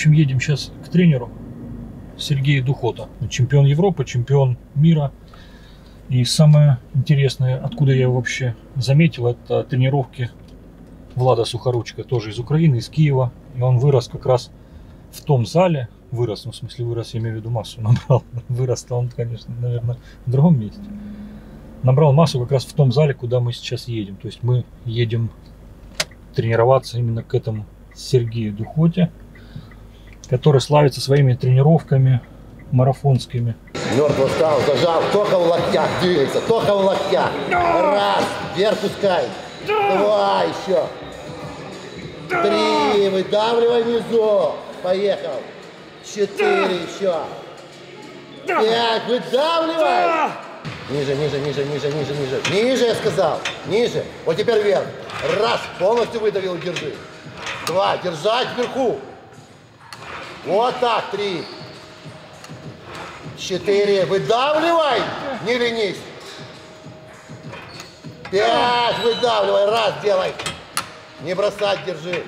общем, едем сейчас к тренеру Сергею Духота. Чемпион Европы, чемпион мира. И самое интересное, откуда я вообще заметил, это тренировки Влада Сухоручка, тоже из Украины, из Киева. И он вырос как раз в том зале, вырос, ну, в смысле вырос, я имею в виду массу набрал. Вырос-то он, конечно, наверное, в другом месте. Набрал массу как раз в том зале, куда мы сейчас едем. То есть мы едем тренироваться именно к этому Сергею Духоте, который славится своими тренировками марафонскими. Мертво стал, зажал, только в локтях двигается, только в локтях. Раз, вверх пускай. Два, еще. Три, выдавливай внизу. Поехал. Четыре еще. Пять, выдавливай. Ниже, ниже, ниже, ниже, ниже, ниже. Ниже, я сказал. Ниже. Вот теперь вверх. Раз, полностью выдавил, держи. Два, держать вверху. Вот так, три. Четыре, выдавливай, не ленись. Пять, выдавливай, раз, делай. Не бросать, держи.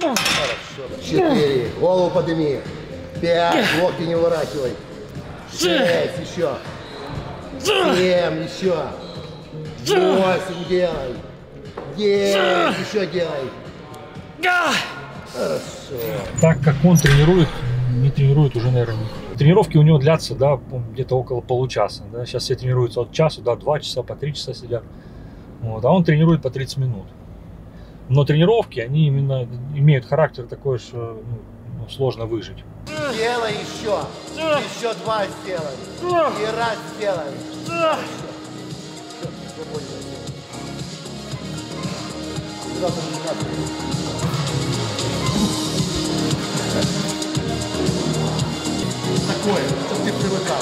Хорошо. Четыре, голову подними. Пять, локти не выворачивай. Шесть, еще. Семь, еще. Восемь, делай. Девять, еще делай. Хорошо. Так как он тренирует, не тренирует уже, наверное, никто. Тренировки у него длятся, да, где-то около получаса. Да? Сейчас все тренируются от часа, да, два часа, по три часа сидят. Вот, а он тренирует по 30 минут. Но тренировки, они именно имеют характер такой, что ну, ну, сложно выжить. Делай еще. Еще два сделай. И раз сделай. Всё, свободно. Завтра не надо. Такое, чтобы ты привыкал.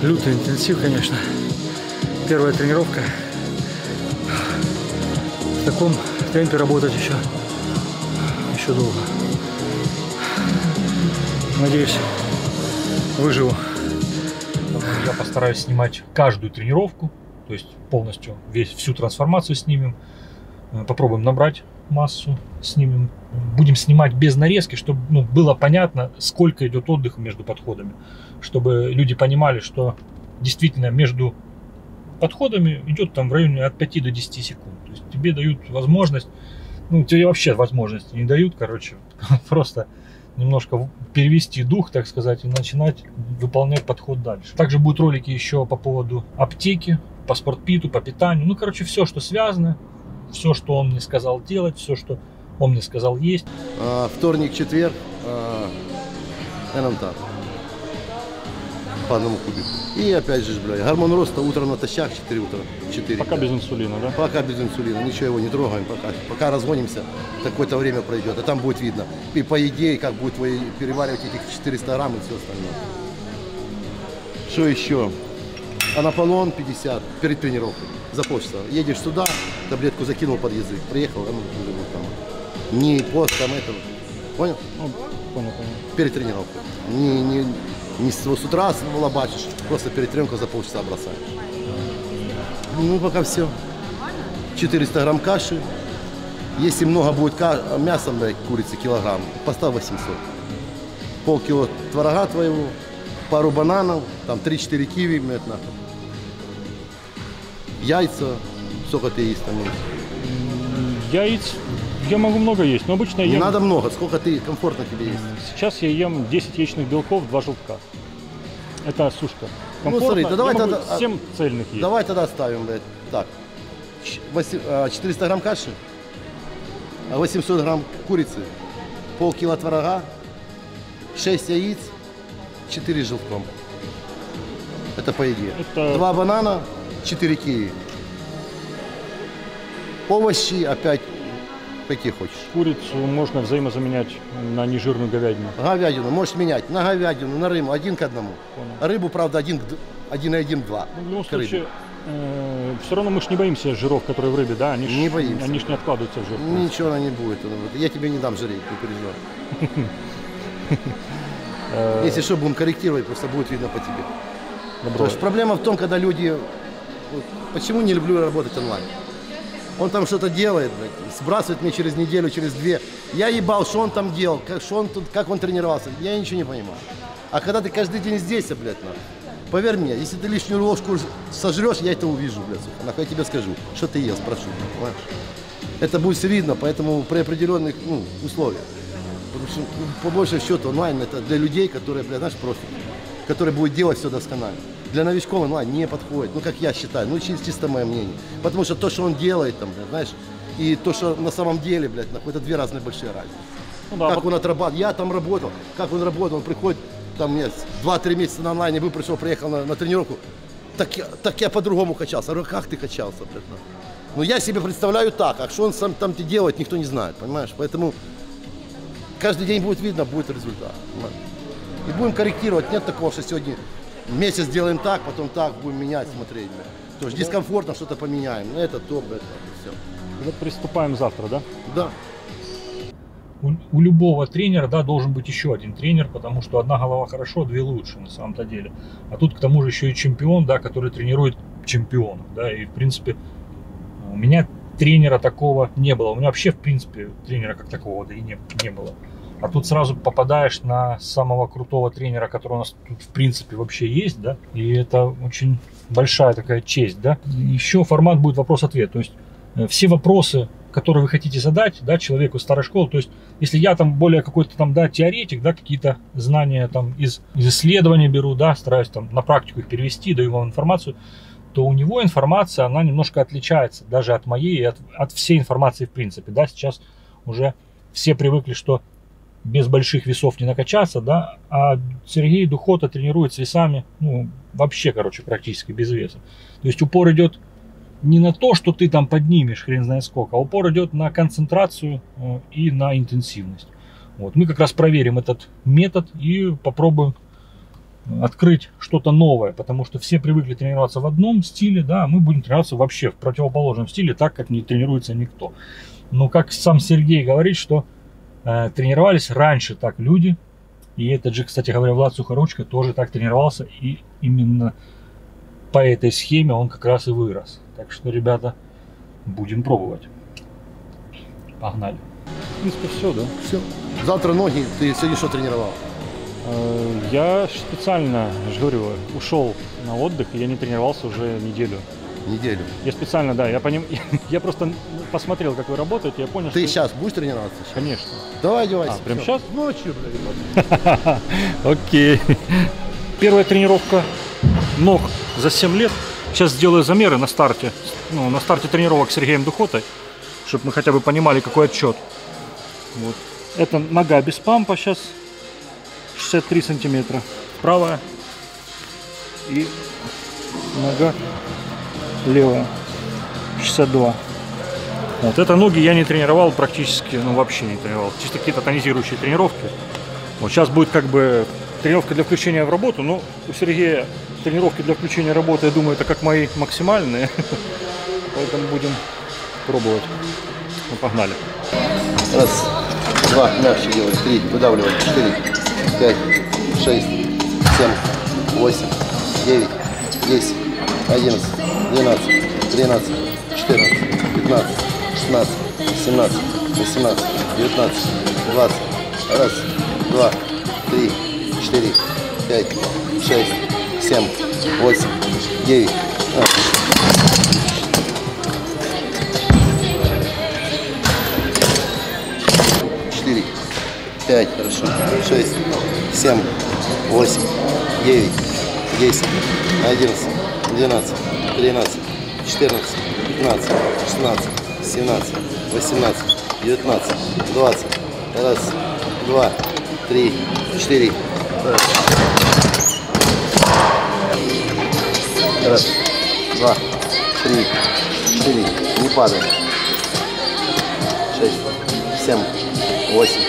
Лютый интенсив, конечно. Первая тренировка. В таком темпе работать еще, еще долго. Надеюсь, выживу. Я постараюсь снимать каждую тренировку, то есть полностью весь, всю трансформацию снимем. Попробуем набрать массу, снимем. Будем снимать без нарезки, чтобы ну, было понятно, сколько идет отдыха между подходами. Чтобы люди понимали, что действительно между подходами идет там в районе от 5 до 10 секунд. То есть тебе дают возможность, ну тебе вообще возможности не дают, короче, просто немножко перевести дух, так сказать, и начинать выполнять подход дальше. Также будут ролики еще по поводу аптеки, по спортпиту, по питанию. Ну, короче, все, что связано, все, что он мне сказал делать, все, что он мне сказал есть. А, вторник, четверг, а, наверное, так. По одному кубику. И опять же, бля, гормон роста утром натощак 4 утра. 4. Пока без инсулина, да? Пока без инсулина, ничего его не трогаем, пока, пока разгонимся, какое-то время пройдет, а там будет видно. И по идее, как будет твои переваривать этих 400 грамм и все остальное. Что еще? Анаполон 50 перед тренировкой, за полчаса. Едешь сюда, таблетку закинул под язык, приехал, а ну, там. Не пост там это. Понял? Ну, понял, понял. Перед тренировкой. Не, не, не с, с утра лобачишь, просто перед за полчаса бросаешь. Ну, пока все. 400 грамм каши. Если много будет ка- мяса, блядь, курицы, килограмм, поставь 800. Полкило творога твоего, пару бананов, там 3-4 киви, блядь, нахуй. Яйца, сколько ты есть там? Яиц я могу много есть, но обычно я Не ем... надо много, сколько ты комфортно тебе есть. Сейчас я ем 10 яичных белков, 2 желтка. Это сушка. Ну, Комфортно. смотри, да давай я тогда- 7 цельных есть. Давай тогда ставим, блядь, так. Ч- воси- а, 400 грамм каши, а 800 грамм курицы, полкило творога, 6 яиц, 4 желтком. Это по еде. Это- Два банана, 4 киви. Овощи опять какие хочешь. Курицу можно взаимозаменять на нежирную говядину. Говядину можешь менять на говядину, на рыбу, один к одному. Понял. Рыбу, правда, один, к один и один, два. Ну, в любом случае, все равно мы ж не боимся жиров, которые в рыбе, да? Они ж, Не боимся. Они ж не откладываются в жир. Ничего она не будет. Я тебе не дам жреть, не переживай. Э, Если что, будем корректировать, просто будет видно по тебе. добро. То есть проблема в том, когда люди... Почему не люблю работать онлайн? Он там что-то делает, блядь, сбрасывает мне через неделю, через две. Я ебал, что он там делал, как, что он тут, как он тренировался. Я ничего не понимаю. А когда ты каждый день здесь, блядь, нахуй, поверь мне, если ты лишнюю ложку сожрешь, я это увижу, блядь, сука. Нахуй я тебе скажу, что ты ел, спрошу, понимаешь? Это будет все видно, поэтому при определенных ну, условиях. Что, ну, по большей счету, онлайн это для людей, которые, блядь, знаешь, профи, которые будут делать все досконально. Для новичков онлайн не подходит, ну, как я считаю, ну, чисто, мое мнение. Потому что то, что он делает, там, блядь, знаешь, и то, что на самом деле, блядь, нахуй, это две разные большие разницы. Ну да, как вот он отрабатывал, я там работал, как он работал, он приходит, там, нет, 2-3 месяца на онлайне был, пришел, приехал на, на тренировку, так я, так я по-другому качался. Говорю, как ты качался, блядь, нахуй? Ну, я себе представляю так, а что он сам там делает, никто не знает, понимаешь? Поэтому каждый день будет видно, будет результат. понимаешь? И будем корректировать. Нет такого, что сегодня месяц делаем так, потом так, будем менять, смотреть. То есть дискомфортно что-то поменяем. Ну, это то, это, все. вот приступаем завтра, да? Да. у, у любого тренера, да, должен быть еще один тренер, потому что одна голова хорошо, две лучше на самом-то деле. А тут к тому же еще и чемпион, да, который тренирует чемпионов, да, и в принципе у меня тренера такого не было. У меня вообще, в принципе, тренера как такого да и не, не было. А тут сразу попадаешь на самого крутого тренера, который у нас тут, в принципе, вообще есть, да, и это очень большая такая честь, да. Еще формат будет вопрос-ответ, то есть э, все вопросы, которые вы хотите задать, да, человеку старой школы, то есть если я там более какой-то там, да, теоретик, да, какие-то знания там из, из исследования беру, да, стараюсь там на практику их перевести, даю вам информацию, то у него информация, она немножко отличается даже от моей и от, от всей информации в принципе, да, сейчас уже все привыкли, что без больших весов не накачаться, да, а Сергей Духота тренирует с весами, ну, вообще, короче, практически без веса. То есть упор идет не на то, что ты там поднимешь хрен знает сколько, а упор идет на концентрацию э, и на интенсивность. Вот. Мы как раз проверим этот метод и попробуем открыть что-то новое, потому что все привыкли тренироваться в одном стиле, да, а мы будем тренироваться вообще в противоположном стиле, так как не тренируется никто. Но как сам Сергей говорит, что э, тренировались раньше так люди, и этот же, кстати говоря, Влад Сухоручка тоже так тренировался, и именно по этой схеме он как раз и вырос. Так что, ребята, будем пробовать. Погнали. В принципе, все, да? Все. Завтра ноги. Ты сегодня что тренировал? Э, Я специально, я же говорю, ушел на отдых, и я не тренировался уже неделю. Неделю. Я специально, да, я поним... я просто посмотрел, как вы работаете, я понял, Ты что... сейчас будешь тренироваться? щас? Конечно. Давай, одевайся. А, прям Всё. щас? Ночью, блядь. Окей. Первая тренировка ног за 7 лет. Сейчас сделаю замеры на старте. Ну, на старте тренировок с Сергеем Духотой, чтобы мы хотя бы понимали, какой отчет. Вот. Это нога без пампа сейчас 63 сантиметра. Правая. И нога левая 62. Вот это ноги я не тренировал практически, ну вообще не тренировал. Чисто какие-то тонизирующие тренировки. Вот сейчас будет как бы тренировка для включения в работу, но у Сергея тренировки для включения в работу, я думаю, это как мои максимальные. Поэтому будем пробовать. Ну, погнали. Раз, два, мягче делай, три, выдавливай, четыре, пять, шесть, семь, восемь, девять, десять, одиннадцать, двенадцать, тринадцать, четырнадцать, пятнадцать, шестнадцать, семнадцать, восемнадцать, девятнадцать, двадцать. Раз, два, три, четыре, пять, шесть, семь, восемь, девять. А. четыре, пять, хорошо, шесть, семь, восемь, девять, десять, одиннадцать, двенадцать, тринадцать, четырнадцать, пятнадцать, шестнадцать, семнадцать, восемнадцать, девятнадцать, двадцать. Раз, два, три, четыре. Раз, два, три, четыре. Не падай. Шесть, семь, восемь,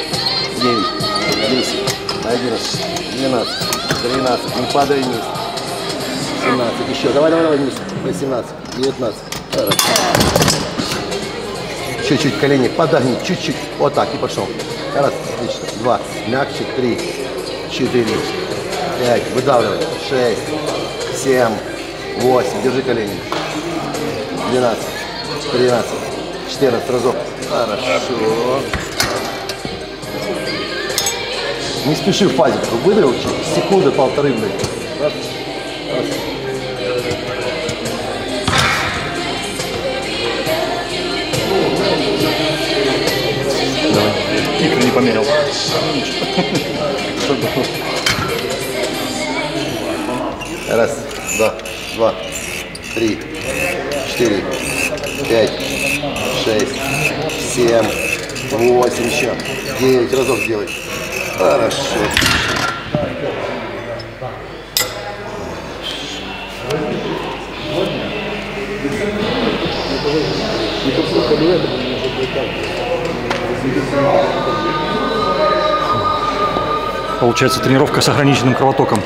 девять, десять, одиннадцать, двенадцать, тринадцать. Не падай вниз. Семнадцать. Еще. Давай, давай, давай вниз. Восемнадцать, девятнадцать. Раз. Чуть-чуть колени подогни, чуть-чуть. Вот так и пошел. Раз, отлично. Два. Мягче. Три, четыре, пять. Выдавливай. Шесть, семь, восемь. Держи колени. Двенадцать, тринадцать, 14 разок. Хорошо. Не спеши в фазе, выдавил секунды полторы, блядь. Померил. Раз, два, два, три, четыре, пять, шесть, семь, восемь, еще. Девять разов сделай. Хорошо. Получается тренировка с ограниченным кровотоком.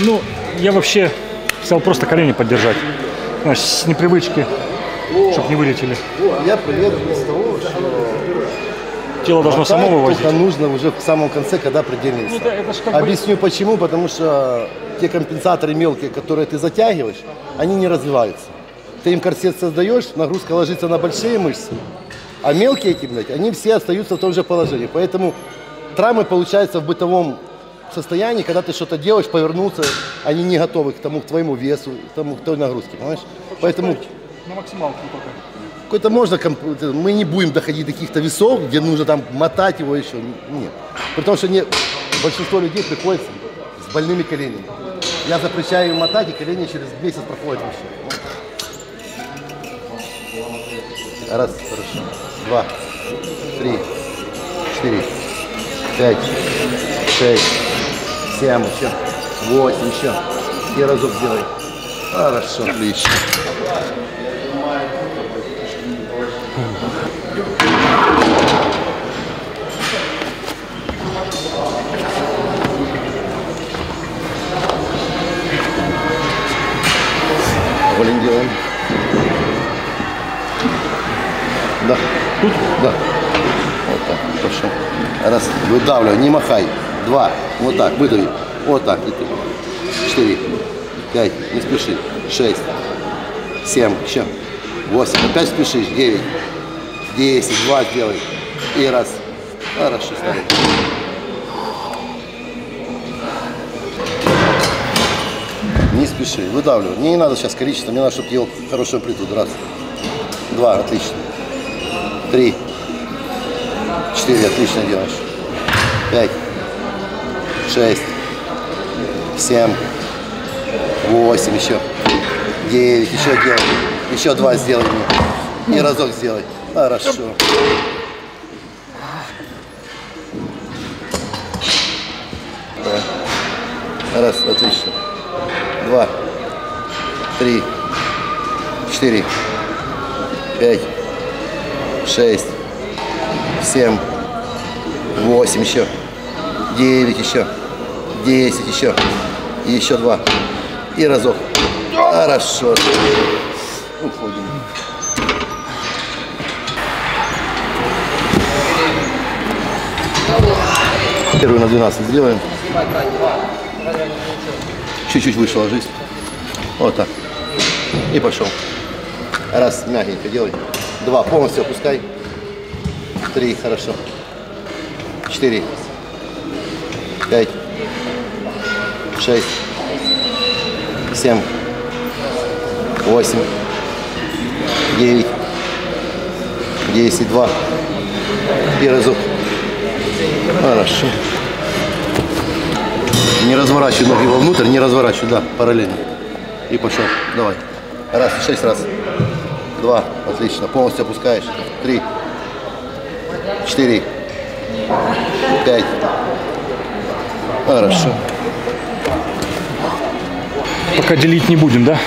Ну, я вообще хотел просто колени поддержать. Знаешь, с непривычки, чтобы не вылетели. Я из того, что Тело должно само вывозить. только нужно уже в самом конце, когда предельный Ну да, это бы- Объясню почему. Потому что те компенсаторы мелкие, которые ты затягиваешь, они не развиваются. Ты им корсет создаешь, нагрузка ложится на большие мышцы, а мелкие эти, блядь, они все остаются в том же положении. Поэтому травмы получаются в бытовом состоянии, когда ты что-то делаешь, повернуться, они не готовы к тому, к твоему весу, к тому, к той нагрузке, понимаешь? Поэтому На максималку только. какой-то можно, мы не будем доходить до каких-то весов, где нужно там мотать его еще. Нет. Потому что не, большинство людей приходится с больными коленями. Я запрещаю им мотать, и колени через месяц проходят вообще. Раз, хорошо. Два, три, четыре, пять, шесть, семь, еще, восемь, еще. И разок сделай. Хорошо, отлично. Волин делаем. Да. Тут? Да. Вот так. Хорошо. Раз. Выдавливай, не махай. Два. Вот так. Выдави. Вот так. Четыре. Пять. Не спеши. Шесть. Семь. Еще. Восемь. Опять спешишь. Девять. Десять. Два сделай. И раз. Хорошо. Ставим. Не спеши, выдавливай. Мне не надо сейчас количество, мне надо, чтобы ел хорошую амплитуду. Раз, два, отлично. Три, четыре, отлично делаешь. Пять, шесть, семь, восемь, еще. Девять, еще делай. Еще два сделай мне. И разок сделай. Хорошо. Да. Раз, отлично два, три, четыре, пять, шесть, семь, восемь еще, девять еще, десять еще, и еще два, и разок. Хорошо. Уходим. Первый на 12 сделаем. Чуть-чуть выше ложись. Вот так. И пошел. Раз, мягенько делай. Два, полностью опускай. Три, хорошо. Четыре. Пять. Шесть. Семь. Восемь. Девять. Десять. Два. И разок. Хорошо. Не разворачивай ноги вовнутрь, не разворачивай, да, параллельно. И пошел. Давай. Раз, шесть раз. Два. Отлично. Полностью опускаешь. Три. Четыре. Пять. Хорошо. Пока делить не будем, да?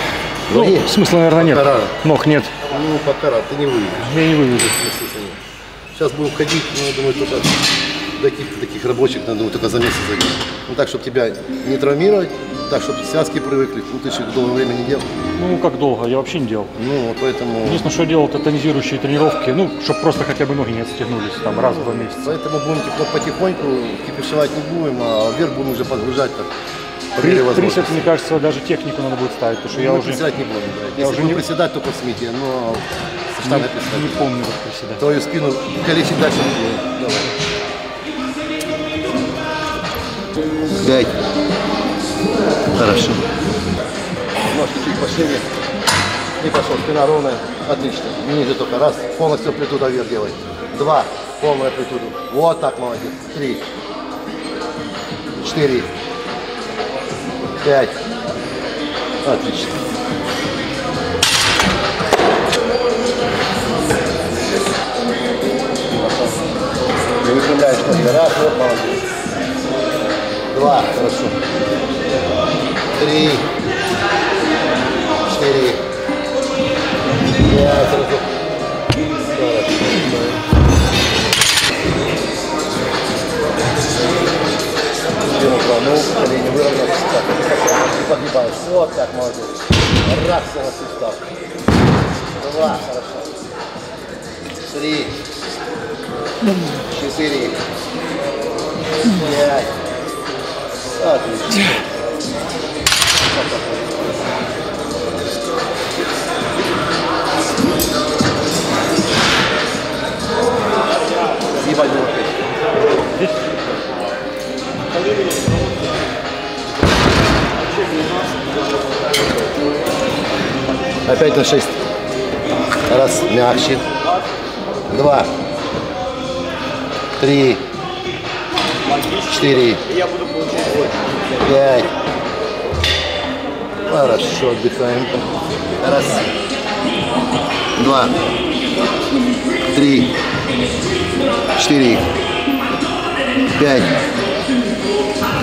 Ну, Нет. смысла, наверное, нет. Рано. Ног нет. Ну, пока рано, ты не выведешь. Я не выведу. Сейчас будем ходить, ну, я думаю, только каких-то таких рабочих, надо только за месяц зайдем. Ну, так, чтобы тебя не травмировать, так, чтобы связки привыкли. Ну, ты их долгое время не делал. Ну, как долго? Я вообще не делал. Ну, вот поэтому... Единственное, что я делал, это тонизирующие тренировки, ну, чтобы просто хотя бы ноги не отстегнулись там раз в два месяца. Поэтому будем типа, потихоньку кипишевать не будем, а вверх будем уже подгружать так. При-. Присед, мне кажется, даже технику надо будет ставить, потому что я мы уже приседать не будем. брать. я Если уже не- приседать, только в смите, но со штангой приседать. не помню, как приседать. Твою спину калечить дальше не будем. Давай. Пять. Хорошо. Ножки чуть пошире. И пошел. Спина ровная. Отлично. Ниже только. Раз. Полностью амплитуда вверх делай. Два. Полную амплитуду. Вот так, молодец. Три. Четыре. Пять. Отлично. Не выпрямляешь ноги. Раз, вот, молодец. Два, хорошо. Три. Четыре. Пять, разок. Спину гнул, колени выровнял. Так, не подгибаешь. Вот так, молодец. Раз, на сустав. Два, хорошо. Три. Четыре. Пять. Отлично. Съебать было опять. Опять на шесть. Раз, мягче. Два. Три. Четыре. Пять. Хорошо, отдыхаем. Раз. Два. Три. Четыре. Пять.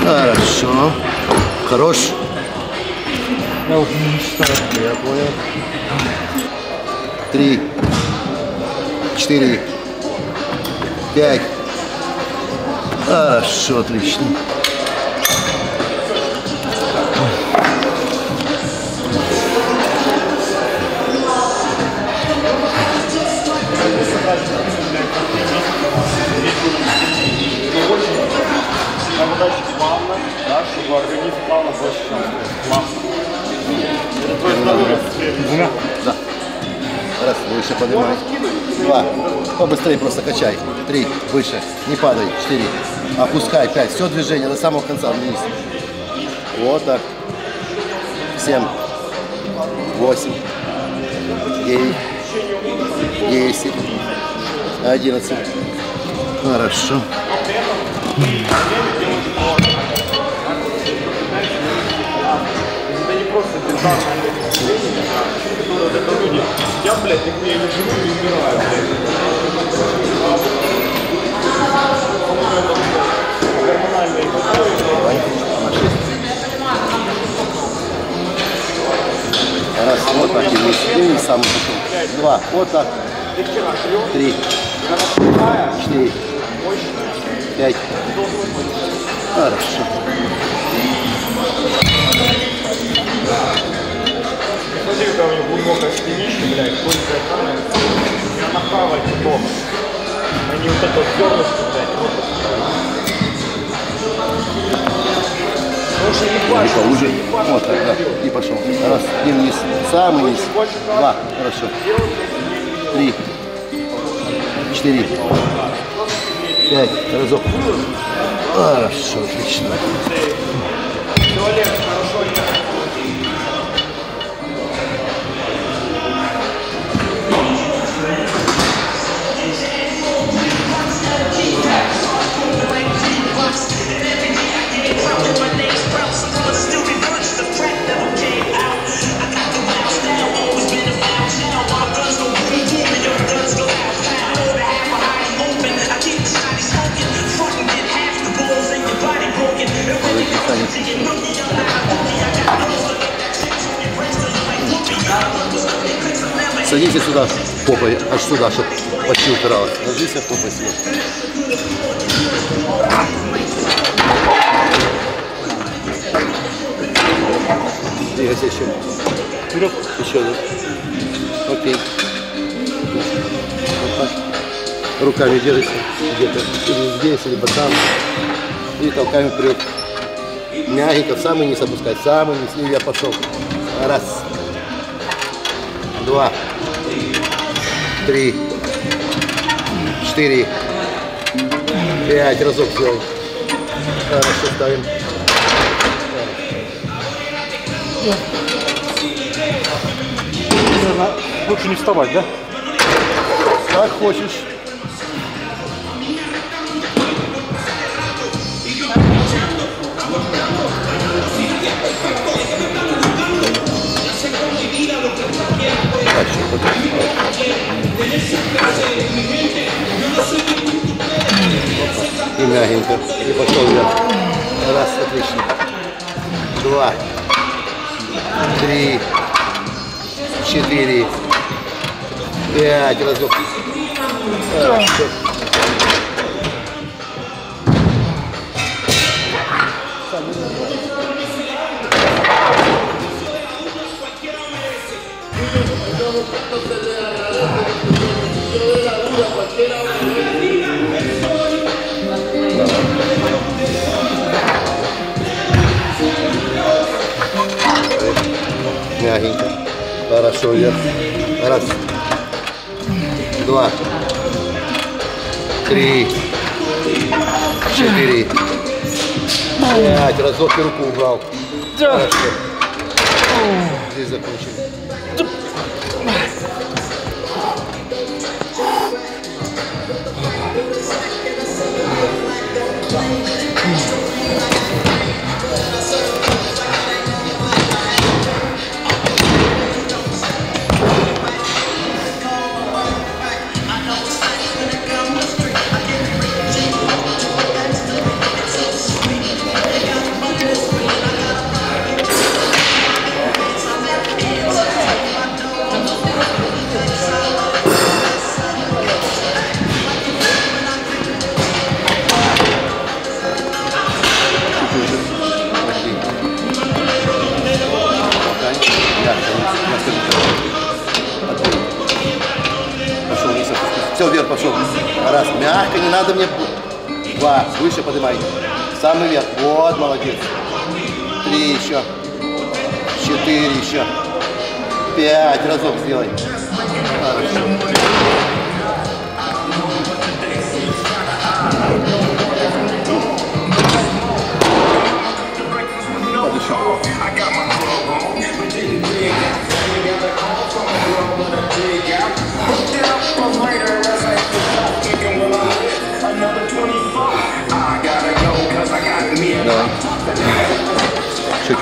Хорошо. Хорош. Я уже не считаю. Я понял. Три. Четыре. Пять. Хорошо, отлично. Задача плавно, да, чтобы организм плавно больше Плавно. Это твое здоровье. Да. Раз, выше поднимай. Два. Побыстрее просто качай. Три. Выше. Не падай. Четыре. Опускай. Пять. Все движение до самого конца вниз. Вот так. Семь. Восемь. Девять. Десять. Одиннадцать. Хорошо. Это не просто бинтажное движение, которое это люди. Я, блядь, нихуя не живу и умираю, блядь. Гормональные. Раз. Вот так и вниз. И сам. Два. Вот так. Три. Четыре. Пять. Хорошо. Смотри, когда у него глубокое спинище, блядь, кончая камера, я нахавать бок. Они вот это зернышко, блядь, вот Потому что И ебашь, поуже. Вот так, да. И пошел. Раз. И вниз. Самый низ. Два. Хорошо. Три. Четыре. Пять. Разок. Хорошо, отлично. Сюда попой, аж сюда, чтобы почти упиралось. Ложись попой сюда. Двигайся еще. Вперед. Еще, да? Окей. Вот так. Руками держите где-то или здесь, либо там. И толкаем вперед. Мягенько, самый низ опускать, самый низ. И я пошел. Раз. Два. Три. Четыре. Пять. Разок сделал. Хорошо, ставим. Наверное, лучше не вставать, да? Как хочешь. Дальше, так. И мягенько. И пошел вверх. Раз, отлично. Два. Три. Четыре. Пять разок. Хорошо. Мягенько. Хорошо, вверх. Раз. Два. Три. Четыре. Пять. Разок и руку убрал. Хорошо. Здесь закончили.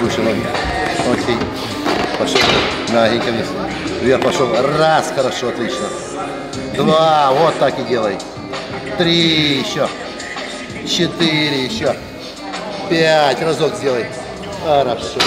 Выше ноги. Окей. Пошел. Мягенько вниз. Вверх пошел. Раз. Хорошо, отлично. Два. Вот так и делай. Три еще. Четыре еще. Пять. Разок сделай. Хорошо.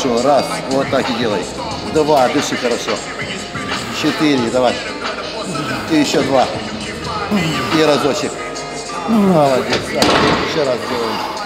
Хорошо. Раз. Вот так и делай. Два. Дыши хорошо. Четыре. Давай. И еще два. И разочек. Молодец. Еще раз делаем.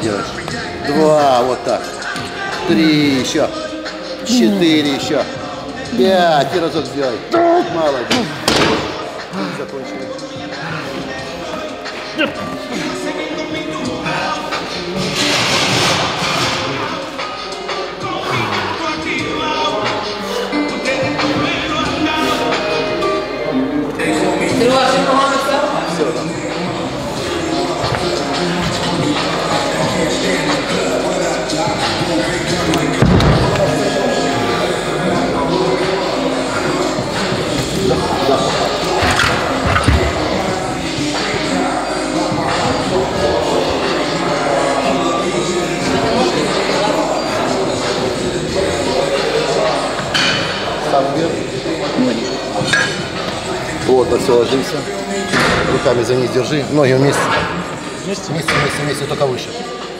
Делаешь. Два, вот так. Три еще. Четыре еще. Пять. И разок сделай. Все ложимся. Руками за низ держи. Ноги вместе. Вместе? Вместе, вместе, вместе, только выше.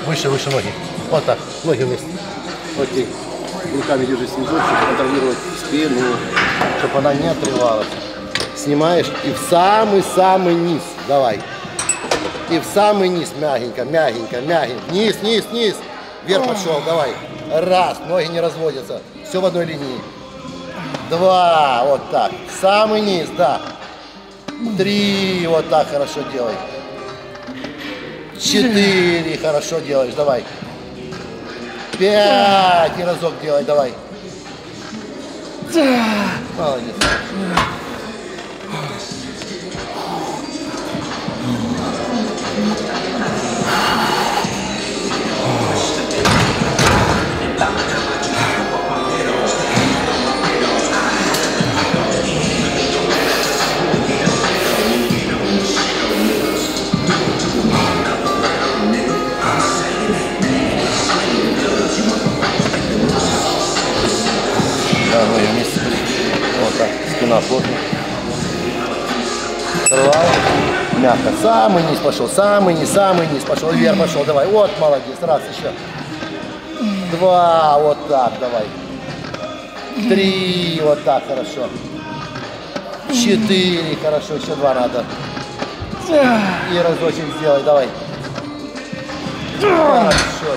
Выше, выше ноги. Вот так. Ноги вместе. Окей. Руками держи снизу, чтобы контролировать спину, чтобы она не отрывалась. Снимаешь и в самый-самый низ. Давай. И в самый низ. Мягенько, мягенько, мягенько. Низ, низ, низ. Вверх пошел. Давай. Раз. Ноги не разводятся. Все в одной линии. Два. Вот так. Самый низ, да. Три. Вот так хорошо делай. Четыре. Хорошо делаешь. Давай. Пять. И разок делай. Давай. Молодец. Спина плотно. Сорвал. Мягко. Самый низ пошел. Самый низ, самый низ пошел. Вверх пошел. Давай. Вот, молодец. Раз еще. Два. Вот так. Давай. Три. Вот так. Хорошо. Четыре. Хорошо. Еще два надо. И разочек сделай. Давай. Хорошо.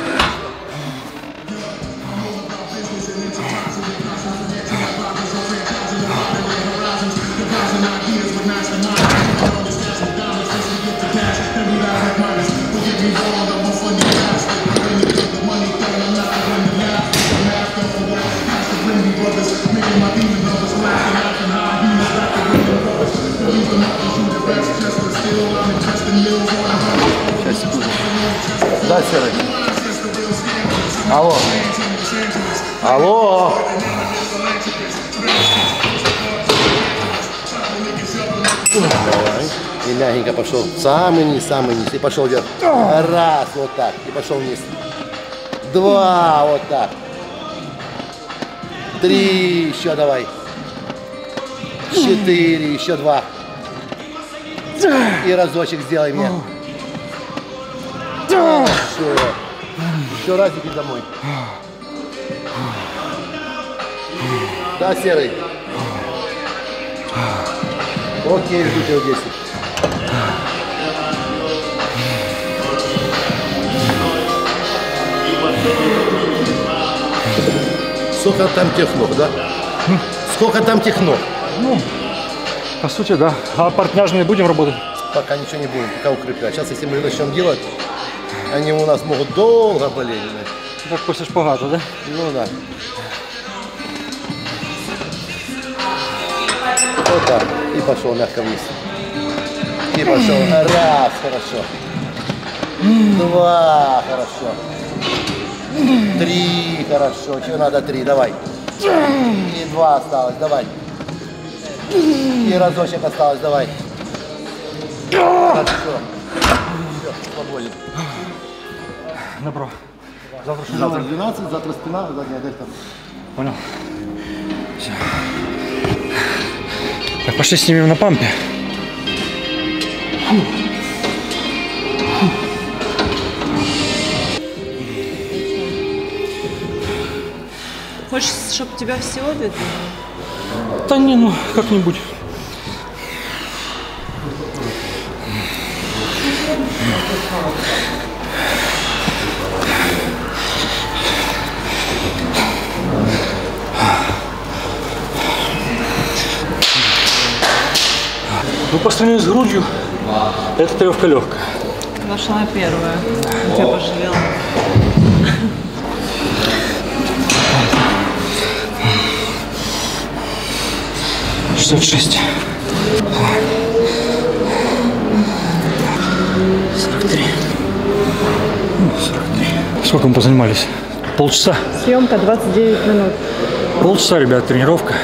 Да, Серый. Алло. Алло. Давай. И мягенько пошел. Самый низ, самый низ. И пошел вверх. Раз, вот так. И пошел вниз. Два, вот так. Три, еще давай. Четыре, еще два. И разочек сделай мне. Хорошо. Еще разик и домой. Да, Серый? Окей, жду тебя в 10. Сколько там тех ног, да? Сколько там тех ног? По сути, да. А партняжные будем работать? Пока ничего не будем, пока укреплять. Сейчас, если мы начнем делать, они у нас могут долго болеть. Так после шпагата, да? Ну да. Вот так. И пошел мягко вниз. И пошел. Раз, хорошо. Два, хорошо. Три, хорошо. Чего надо? Три, давай. И два осталось, давай. И разочек осталось, давай. Хорошо. Все, свободен. Добро. Завтра Завтра делаем? 12, завтра спина, задняя дельта. Понял. Всё. Так, пошли снимем на пампе. Хочешь, чтобы тебя всего видно? Да не, ну, как-нибудь. Ну, по сравнению с грудью, эта тревка легкая. Вошла первая. Я пожалела. Шестьдесят шесть. Сорок три. Ну, сорок три. Сколько мы позанимались? Полчаса? Съемка 29 минут. Полчаса, ребят, тренировка.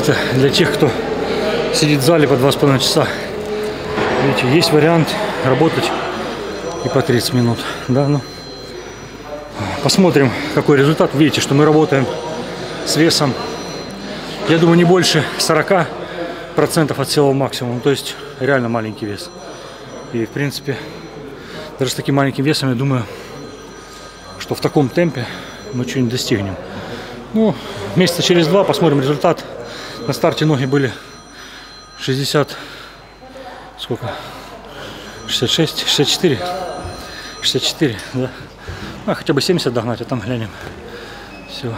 Это для тех, кто сидит в зале по два с половиной часа. Видите, есть вариант работать и по 30 минут. Да, ну. Посмотрим, какой результат. Видите, что мы работаем с весом я думаю, не больше 40 процентов от силового максимума. То есть реально маленький вес. И в принципе, даже с таким маленьким весом, я думаю, что в таком темпе мы что-нибудь достигнем. Ну, месяца через два посмотрим результат. На старте ноги были 60, сколько? 66, 64, 64, да. А хотя бы 70 догнать, а там глянем. Все.